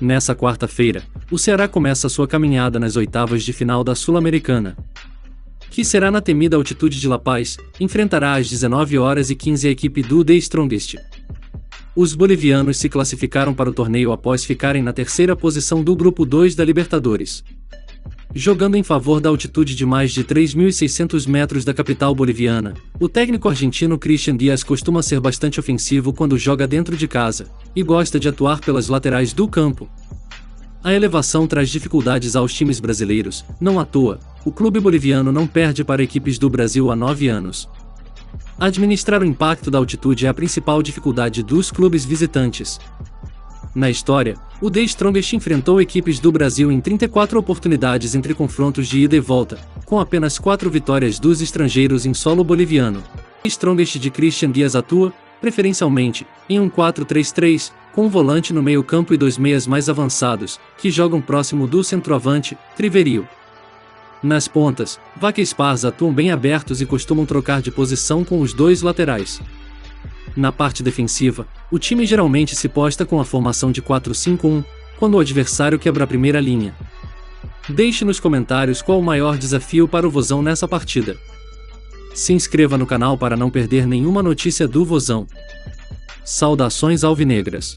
Nessa quarta-feira, o Ceará começa sua caminhada nas oitavas de final da Sul-Americana. Que será na temida altitude de La Paz, enfrentará às 19 horas e 15 a equipe do The Strongest. Os bolivianos se classificaram para o torneio após ficarem na terceira posição do grupo 2 da Libertadores. Jogando em favor da altitude de mais de 3.600 metros da capital boliviana, o técnico argentino Christian Dias costuma ser bastante ofensivo quando joga dentro de casa, e gosta de atuar pelas laterais do campo. A elevação traz dificuldades aos times brasileiros, não à toa, o clube boliviano não perde para equipes do Brasil há nove anos. Administrar o impacto da altitude é a principal dificuldade dos clubes visitantes, na história, o The Strongest enfrentou equipes do Brasil em 34 oportunidades entre confrontos de ida e volta, com apenas 4 vitórias dos estrangeiros em solo boliviano. The Strongest de Christian Dias atua, preferencialmente, em um 4-3-3, com um volante no meio-campo e dois meias mais avançados, que jogam próximo do centroavante, Triverio. Nas pontas, Vaca e Esparza atuam bem abertos e costumam trocar de posição com os dois laterais. Na parte defensiva, o time geralmente se posta com a formação de 4-5-1, quando o adversário quebra a primeira linha. Deixe nos comentários qual o maior desafio para o Vozão nessa partida. Se inscreva no canal para não perder nenhuma notícia do Vozão. Saudações alvinegras.